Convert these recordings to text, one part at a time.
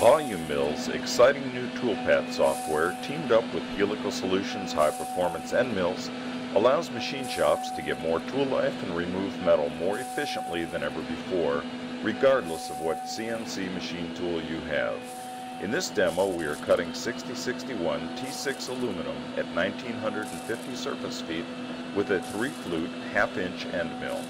VoluMill's exciting new toolpath software teamed up with Helical Solutions high performance end mills allows machine shops to get more tool life and remove metal more efficiently than ever before, regardless of what CNC machine tool you have. In this demo we are cutting 6061 T6 aluminum at 1950 surface feet with a 3 flute half inch end mill.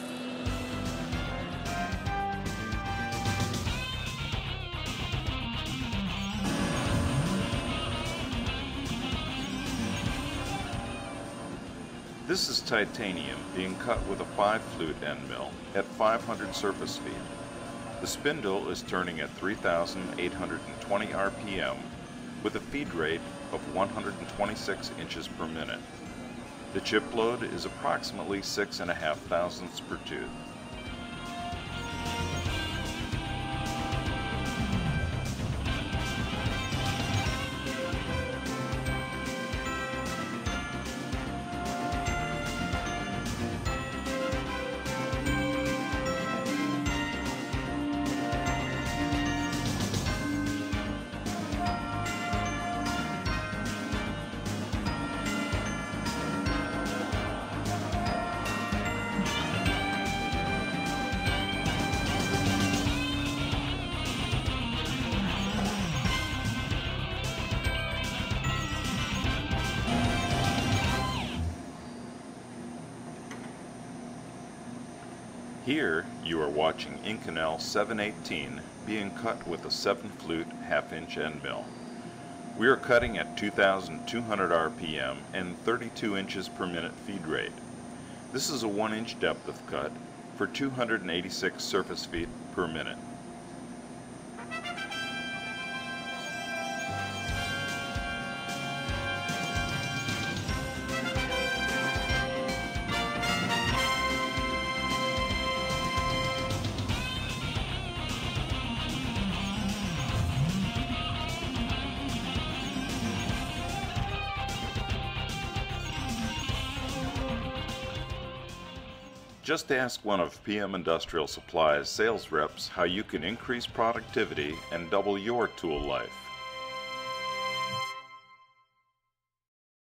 This is titanium being cut with a 5 flute end mill at 500 surface feet. The spindle is turning at 3,820 RPM with a feed rate of 126 inches per minute. The chip load is approximately 6.5 thousandths per tooth. Here you are watching Inconel 718 being cut with a 7 flute half inch end mill. We are cutting at 2200 RPM and 32 inches per minute feed rate. This is a 1 inch depth of cut for 286 surface feet per minute. Just ask one of PM Industrial Supply's sales reps how you can increase productivity and double your tool life.